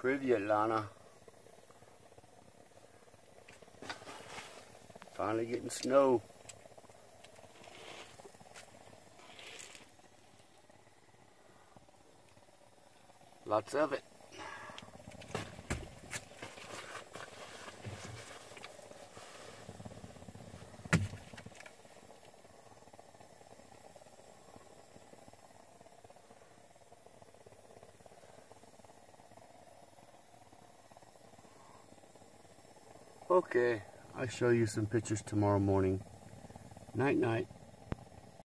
Privyet Lana. Finally getting snow. Lots of it. Okay, I'll show you some pictures tomorrow morning. Night night.